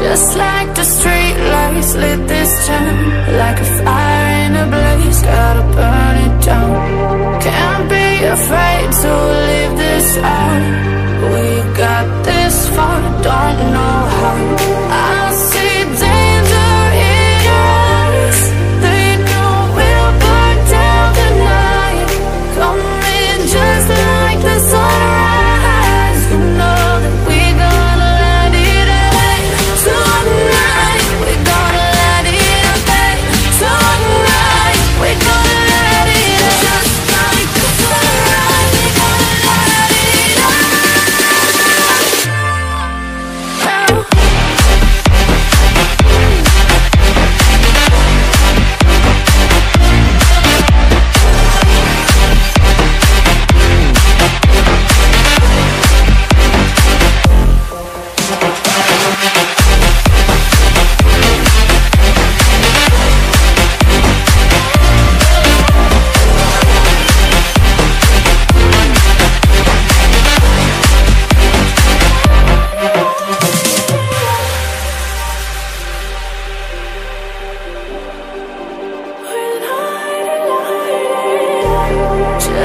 Just like the street